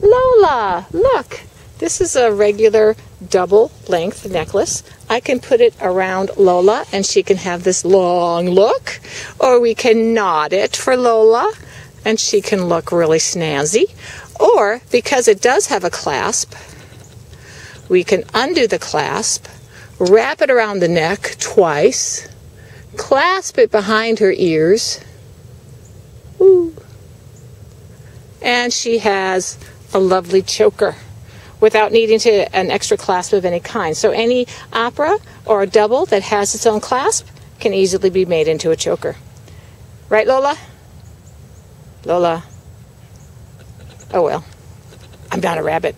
Lola, look. This is a regular double length necklace. I can put it around Lola and she can have this long look, or we can knot it for Lola and she can look really snazzy. Or because it does have a clasp, we can undo the clasp, wrap it around the neck twice, clasp it behind her ears. Ooh. And she has a lovely choker without needing to an extra clasp of any kind. So any opera or a double that has its own clasp can easily be made into a choker. Right, Lola? Lola. Oh well. I'm not a rabbit.